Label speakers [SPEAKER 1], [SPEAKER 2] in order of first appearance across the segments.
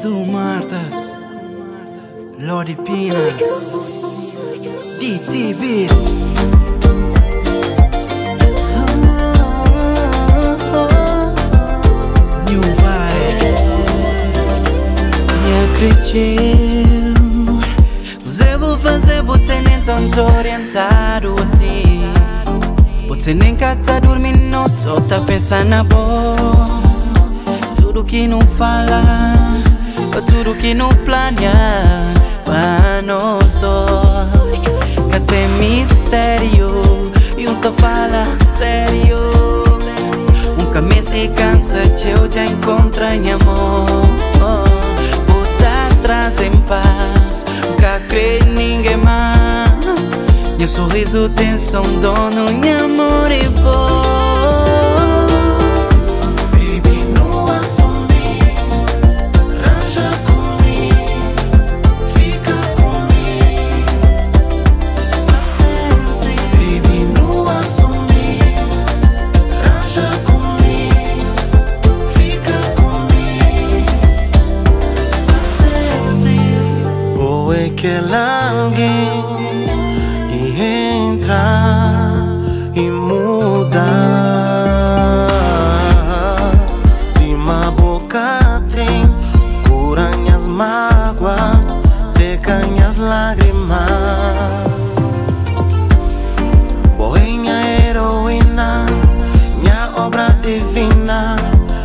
[SPEAKER 1] Du Martas, Lodi Pinas, DT Beats. Me acreditou. Você vou fazer, você nem tanto orientado assim. Você nem tá dormindo, só tá pensando na boa. Tudo que não fala, ou tudo que não planeia para nós dois. Que tem mistério, e uns fala sério. Um caminho se cansa, eu já encontra em amor. Botar atrás em paz, nunca crê ninguém mais. Meu sorriso tem som, dono, em amor e bom.
[SPEAKER 2] Ou é que ela alguém que entra e muda. Se uma boca tem cura as mágoas, seca as lágrimas. Boinha heroína, minha obra divina,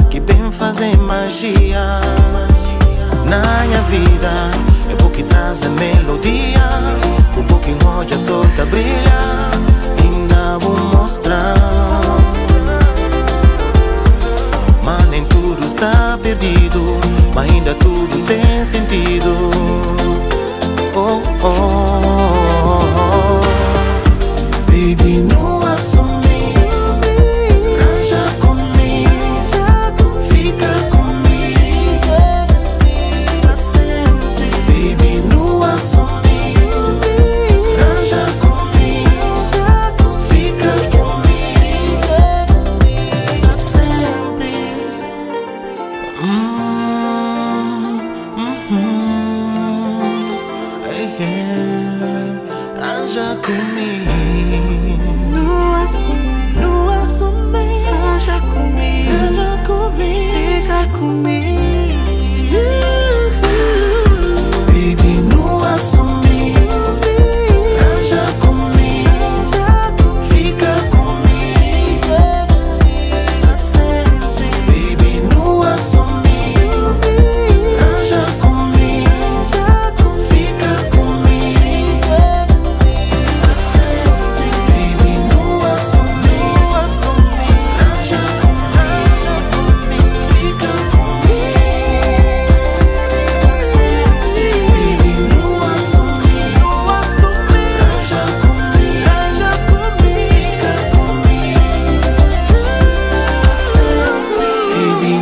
[SPEAKER 2] que bem fazer magia na minha vida. É porque traz a melodia, o pouquinho onde a solta brilha, ainda vou mostrar. Mas nem tudo está perdido, mas ainda tudo tem sentido.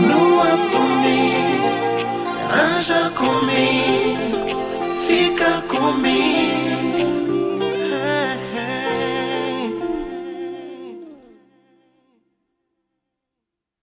[SPEAKER 2] know